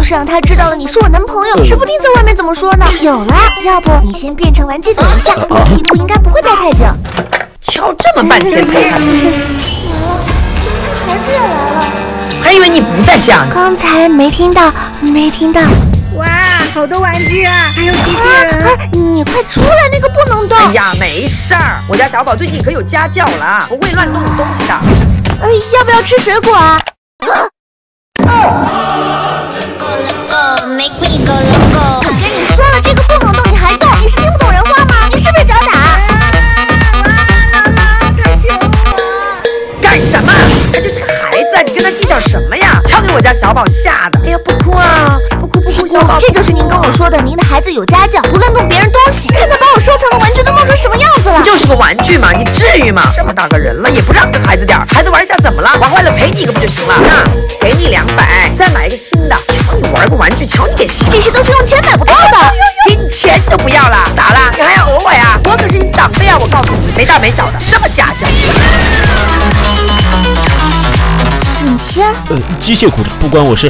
要是让他知道了你是我男朋友，指不定在外面怎么说呢。有了，要不你先变成玩具等一下，起步应该不会待太久。敲这么半天才看，完了，今天孩子也来了？还以为你不在家呢。刚才没听到，没听到。哇，好多玩具啊，还有机器啊人。啊！你快出来，那个不能动。哎呀，没事儿，我家小宝最近可有家教了，不会乱动东西的。哎，要不要吃水果啊跟他计较什么呀？瞧给我家小宝吓的。哎呀，不哭啊，不哭不哭，小宝，。这就是您跟我说的，您的孩子有家教，不乱动别人东西。看他把我收藏的玩具都弄成什么样子了不。就是个玩具嘛，你至于吗？这么大个人了，也不让个孩子点儿，孩子玩一下怎么了？玩坏了赔你一个不就行了？那给你两百，再买一个新的。瞧你玩个玩具，瞧你给新。这些都是用钱买不到的。给你钱你都不要了，咋了？你还要讹我呀？我可是你长辈啊！我告诉你，没大没小的，什么家教？呃机械故障不关我事。